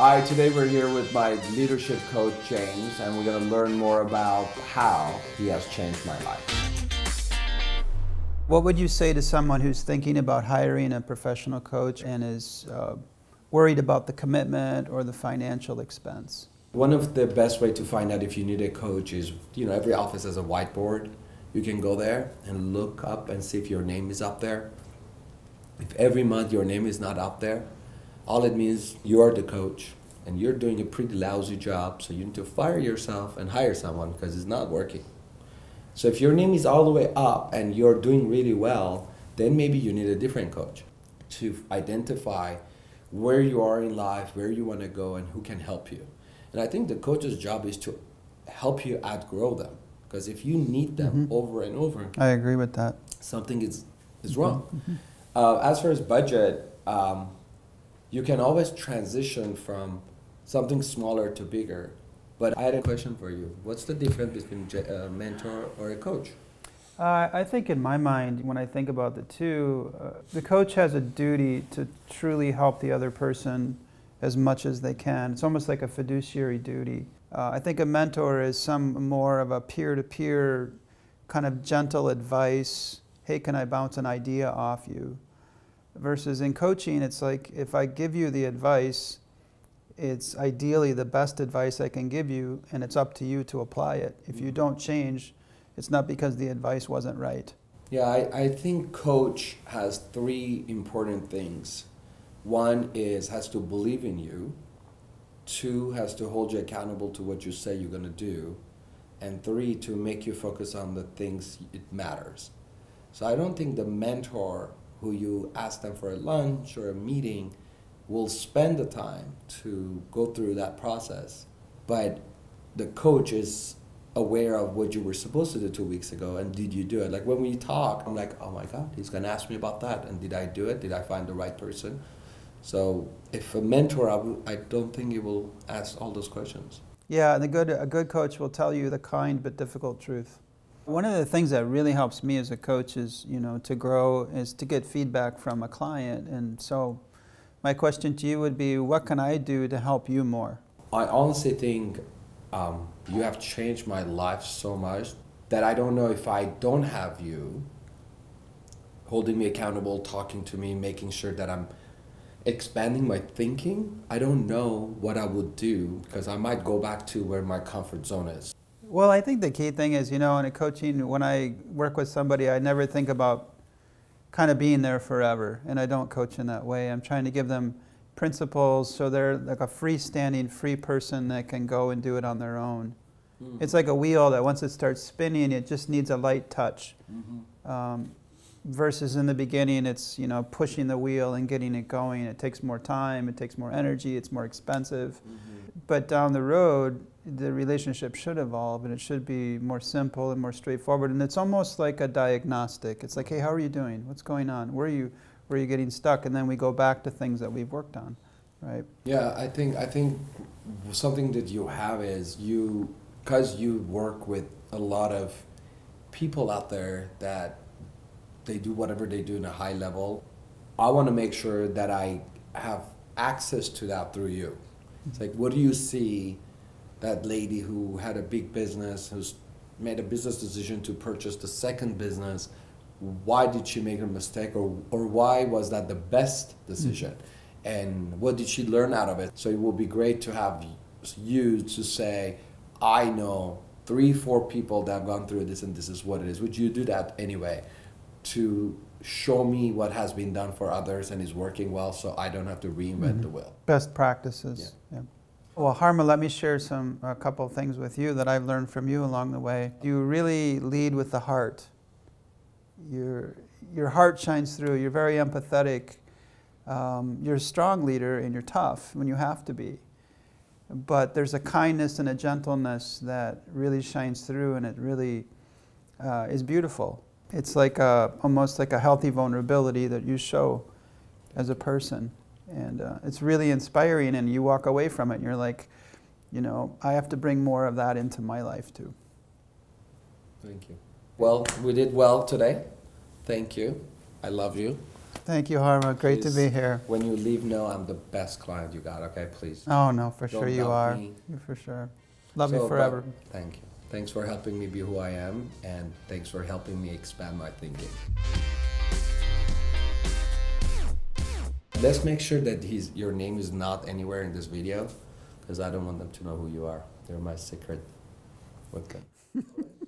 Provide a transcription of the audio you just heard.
Hi, today we're here with my leadership coach, James, and we're going to learn more about how he has changed my life. What would you say to someone who's thinking about hiring a professional coach and is uh, worried about the commitment or the financial expense? One of the best way to find out if you need a coach is, you know, every office has a whiteboard. You can go there and look up and see if your name is up there. If every month your name is not up there, all it means you are the coach and you're doing a pretty lousy job, so you need to fire yourself and hire someone because it's not working. So if your name is all the way up and you're doing really well, then maybe you need a different coach to identify where you are in life, where you want to go, and who can help you. And I think the coach's job is to help you outgrow them. Because if you need them mm-hmm. over and over, I agree with that. Something is is wrong. Mm-hmm. Uh, as far as budget, um, you can always transition from something smaller to bigger. But I had a question for you. What's the difference between a mentor or a coach? Uh, I think in my mind, when I think about the two, uh, the coach has a duty to truly help the other person as much as they can. It's almost like a fiduciary duty. Uh, I think a mentor is some more of a peer-to-peer kind of gentle advice. Hey, can I bounce an idea off you? Versus in coaching, it's like if I give you the advice, it's ideally the best advice I can give you, and it's up to you to apply it. If you mm-hmm. don't change, it's not because the advice wasn't right. Yeah, I, I think coach has three important things. One is has to believe in you. Two has to hold you accountable to what you say you're going to do. And three, to make you focus on the things it matters. So I don't think the mentor who you ask them for a lunch or a meeting will spend the time to go through that process. But the coach is aware of what you were supposed to do two weeks ago and did you do it? Like when we talk, I'm like, oh my God, he's gonna ask me about that. And did I do it? Did I find the right person? So if a mentor, I w- I don't think he will ask all those questions. Yeah, the good, a good coach will tell you the kind but difficult truth. One of the things that really helps me as a coach is, you know, to grow is to get feedback from a client. And so my question to you would be, what can I do to help you more? I honestly think um, you have changed my life so much that I don't know if I don't have you holding me accountable, talking to me, making sure that I'm expanding my thinking, I don't know what I would do because I might go back to where my comfort zone is. Well, I think the key thing is, you know, in a coaching, when I work with somebody, I never think about kind of being there forever, and I don't coach in that way. I'm trying to give them principles so they're like a freestanding, free person that can go and do it on their own. Mm-hmm. It's like a wheel that once it starts spinning, it just needs a light touch. Mm-hmm. Um, versus in the beginning it's you know pushing the wheel and getting it going it takes more time it takes more energy it's more expensive mm-hmm. but down the road the relationship should evolve and it should be more simple and more straightforward. And it's almost like a diagnostic. It's like hey how are you doing? What's going on? Where are you where are you getting stuck? And then we go back to things that we've worked on right? Yeah i think i think something that you have is you because you work with a lot of people out there that they do whatever they do in a high level. I want to make sure that I have access to that through you. It's like, what do you see that lady who had a big business, who's made a business decision to purchase the second business? Why did she make a mistake, or, or why was that the best decision? Mm-hmm. And what did she learn out of it? So it would be great to have you to say, I know three, four people that have gone through this, and this is what it is. Would you do that anyway? to show me what has been done for others and is working well so I don't have to reinvent mm-hmm. the wheel. Best practices. Yeah. yeah. Well, Harma, let me share some a couple of things with you that I've learned from you along the way. You really lead with the heart. Your your heart shines through. You're very empathetic. Um, you're a strong leader and you're tough when you have to be. But there's a kindness and a gentleness that really shines through, and it really uh, is beautiful it's like a, almost like a healthy vulnerability that you show as a person. And uh, it's really inspiring, and you walk away from it and you're like, you know, I have to bring more of that into my life too. Thank you. Well, we did well today. Thank you. I love you. Thank you, Harma. Great to be here. When you leave, know I'm the best client you got. Okay, please. Oh, no, for Don't sure you are. me. You For sure. Love So, you but forever. Thank you. Thanks for helping me be who I am, and thanks for helping me expand my thinking. Let's make sure that he's, your name is not anywhere in this video, because I don't want them to know who you are. They're my secret them.